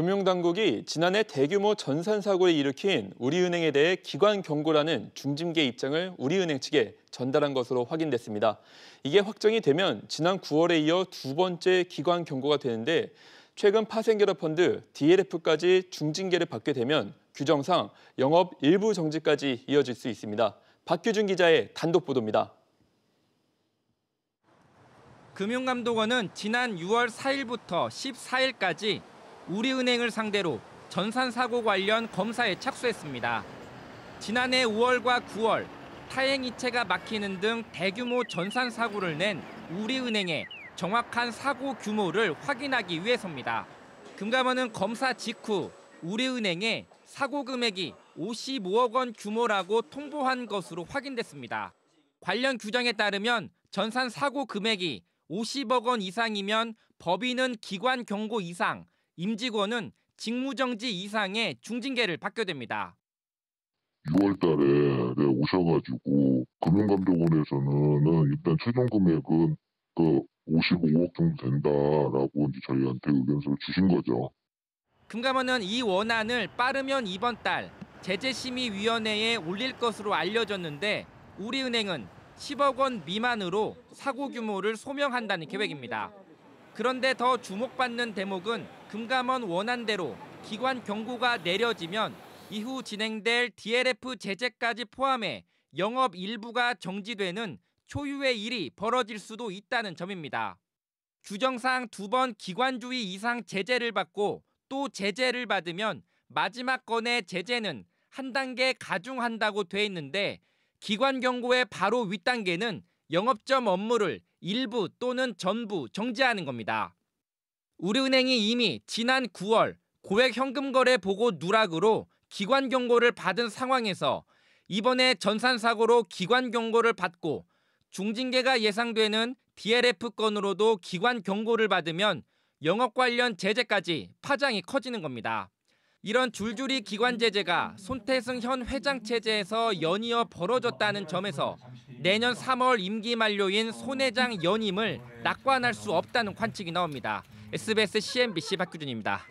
금융당국이 지난해 대규모 전산 사고를 일으킨 우리은행에 대해 기관 경고라는 중징계 입장을 우리은행 측에 전달한 것으로 확인됐습니다. 이게 확정이 되면 지난 9월에 이어 두 번째 기관 경고가 되는데 최근 파생결합 펀드 DLF까지 중징계를 받게 되면 규정상 영업 일부 정지까지 이어질 수 있습니다. 박규준 기자의 단독 보도입니다. 금융감독원은 지난 6월 4일부터 14일까지 우리은행을 상대로 전산 사고 관련 검사에 착수했습니다. 지난해 5월과 9월 타행 이체가 막히는 등 대규모 전산 사고를 낸 우리은행의 정확한 사고 규모를 확인하기 위해서입니다. 금감원은 검사 직후 우리은행에 사고 금액이 55억 원 규모라고 통보한 것으로 확인됐습니다. 관련 규정에 따르면 전산 사고 금액이 50억 원 이상이면 법인은 기관 경고 이상, 임직원은 직무정지 이상의 중징계를 받게 됩니다. 6월 달에 네, 오셔가지고 금융감독원에서는 일단 최종 금액은 그 55억 정도 된다라고 이제 저희한테 의견서를 주신 거죠. 금감원은 이 원안을 빠르면 이번 달 제재심의위원회에 올릴 것으로 알려졌는데 우리은행은 10억 원 미만으로 사고 규모를 소명한다는 계획입니다. 그런데 더 주목받는 대목은 금감원 원안대로 기관 경고가 내려지면 이후 진행될 DLF 제재까지 포함해 영업 일부가 정지되는 초유의 일이 벌어질 수도 있다는 점입니다. 규정상 두 번 기관주의 이상 제재를 받고 또 제재를 받으면 마지막 건의 제재는 한 단계 가중한다고 돼 있는데 기관 경고의 바로 윗단계는 영업점 업무를 일부 또는 전부 정지하는 겁니다. 우리은행이 이미 지난 9월 고액 현금 거래 보고 누락으로 기관 경고를 받은 상황에서 이번에 전산 사고로 기관 경고를 받고 중징계가 예상되는 DLF 건으로도 기관 경고를 받으면 영업 관련 제재까지 파장이 커지는 겁니다. 이런 줄줄이 기관 제재가 손태승 현 회장 체제에서 연이어 벌어졌다는 점에서 내년 3월 임기 만료인 손 회장 연임을 낙관할 수 없다는 관측이 나옵니다. SBS CNBC 박규준입니다.